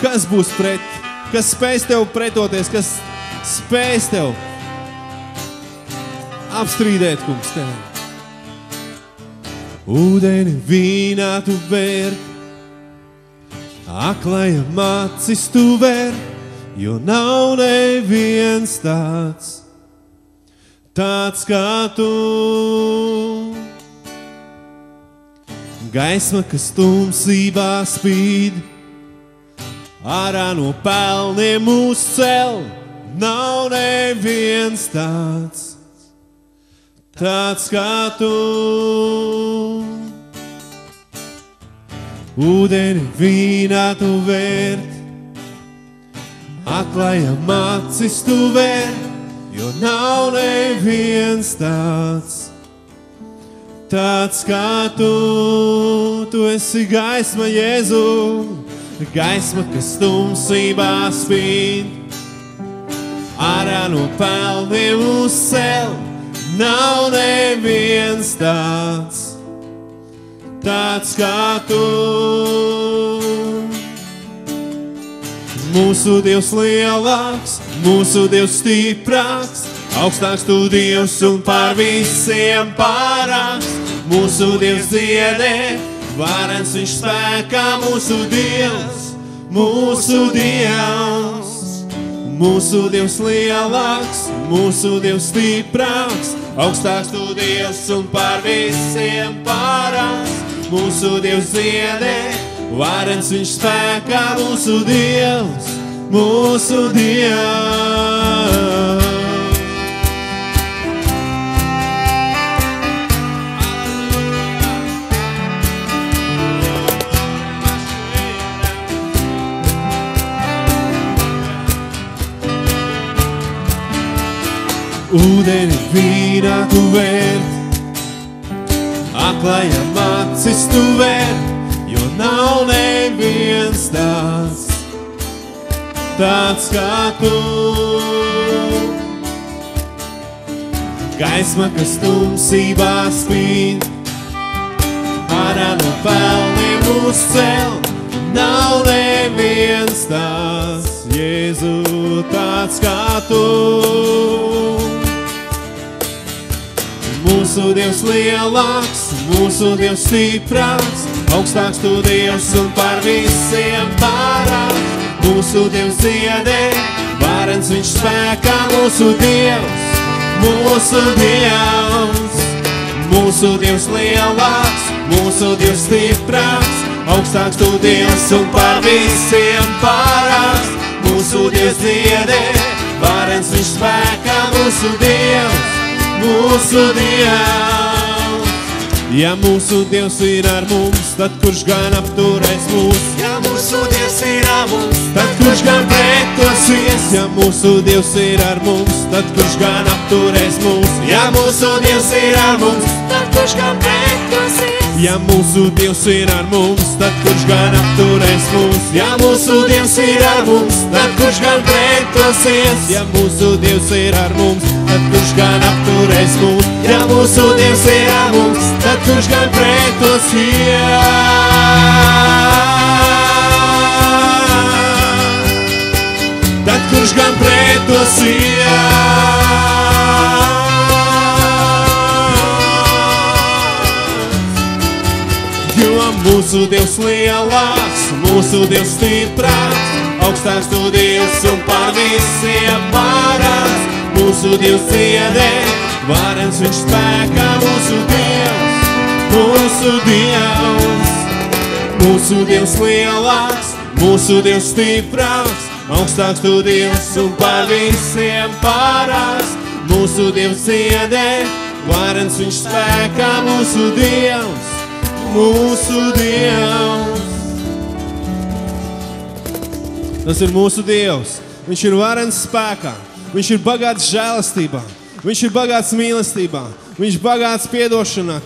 kas būs pret, kas spēs tev pretoties, kas spēs tev apstrīdēt, kungs, tevi. Ūdeni vīnā tu vērt, aklajam acis tu vērt, jo nav neviens tāds, tāds kā tu. Gaisma, kas tumsībā spīd, ārā no pelniem mūs cel, nav neviens tāds, tāds kā tu. Ūdeni vīnā tu vērt, aklajam acis tu vērt, jo nav neviens tāds. Tāds kā tu, tu esi gaisma, Jēzu, gaisma, kas tumsībā spīd. Ārā no pelniem uzcel, nav neviens tāds, tāds kā tu. Mūsu Dievs lielāks, mūsu Dievs stiprāks, augstāks tu Dievs un pār visiem pārāks. Mūsu Dievs dziedē, varens viņš spēkā, mūsu Dievs, mūsu Dievs. Mūsu Dievs lielāks, mūsu Dievs stiprāks, augstāks tu Dievs un pār visiem pārāks. Mūsu Dievs dziedē, varens viņš spēkā, mūsu Dievs, mūsu Dievs. Ūdeni vīnā tu vērt, aklajam acis tu vērt, jo nav neviens tāds, tāds kā tu. Gaisma, kas tumsībā spīd, ārā no pelniem uzcel, nav neviens tāds, Jēzu, tāds kā tu. Mūsu Dievs lielāks, mūsu Dievs stiprāks, augstāks tu Dievs un par visiem pārāks. Mūsu Dievs dziedē, varens viņš spēkā, mūsu Dievs, mūsu Dievs. Mūsu Dievs lielāks, mūsu Dievs stiprāks, augstāks tu Dievs un par visiem pārāks. Mūsu Dievs dziedē, varens viņš spēkā, mūsu Dievs mūsu Dievs. Ja mūsu Dievs ir ar mums, tad kurš gan apturēs mūs? Ja mūsu Dievs ir ar mums, Tad kurš gan pretosies? Ja mūsu Dievs ir ar mums, tad kurš gan apturēs mūs? ja mūsu Dievs ir ar mums, tad kurš gan pretosies? Ja mūsu Dievs ir ar mums, tad kurš gan apturēs mūs? Ja mūsu Dievs ir ar mums, tad kurš gan pretosies? Ja mūsu Dievs ir ar mums, tad kurš gan apturēs mūs? Ja mūsu Dievs ir ar mums, Tad kurš gan pretosies? Tad kurš gan pretosies? Jo mūsu Dievs lielāks, mūsu Dievs stiprāks, augstāks tu Dievs un pār visiem pārāks. Mūsu Dievs dziedē, varens viņš spēkā, mūsu Dievs, mūsu Dievs. Mūsu Dievs lielāks, mūsu Dievs stiprāks, augstāks tu Dievs un pār visiem pārāks. Mūsu Dievs dziedē, varens viņš spēkā, mūsu Dievs, mūsu Dievs. Tas ir mūsu Dievs. Viņš ir varens spēkā, viņš ir bagāts žēlastībā, viņš ir bagāts mīlestībā, viņš ir bagāts piedošanā.